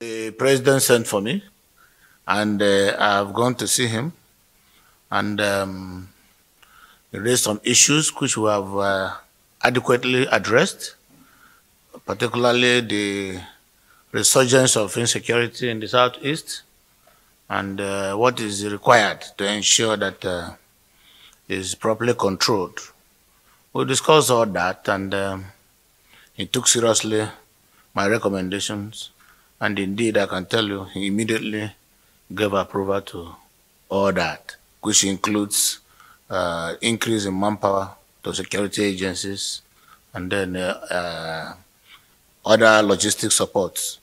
The president sent for me, and uh, I've gone to see him, and um, raised some issues which we have uh, adequately addressed, particularly the resurgence of insecurity in the southeast, and uh, what is required to ensure that uh, is properly controlled. We discussed all that, and um, he took seriously my recommendations, and indeed, I can tell you, he immediately gave approval to all that, which includes uh, increase in manpower to security agencies, and then uh, uh, other logistic supports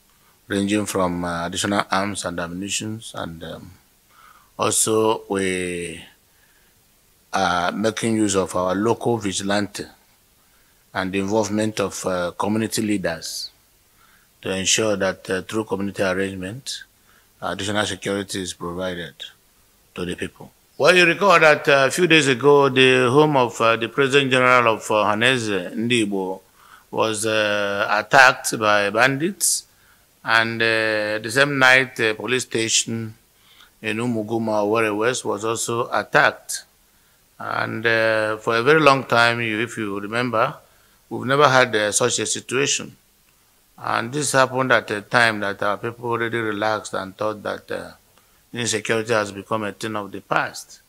ranging from uh, additional arms and ammunition, and um, also we are making use of our local vigilante and the involvement of uh, community leaders to ensure that uh, through community arrangement, additional security is provided to the people. Well, you recall that uh, a few days ago, the home of uh, the President General of uh, Ohaneze, Ndigbo, was uh, attacked by bandits. And uh, the same night, the police station in Umuguma, Owerri West, was also attacked. And uh, for a very long time, if you remember, we've never had such a situation. And this happened at a time that our people already relaxed and thought that uh, insecurity has become a thing of the past.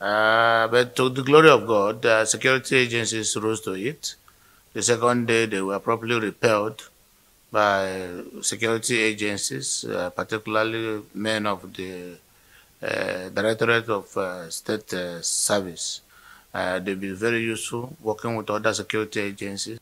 Uh, but to the glory of God, the security agencies rose to it. The second day, they were properly repelled by security agencies, uh, particularly men of the uh, Directorate of uh, State uh, Service. Uh, they've been very useful working with other security agencies.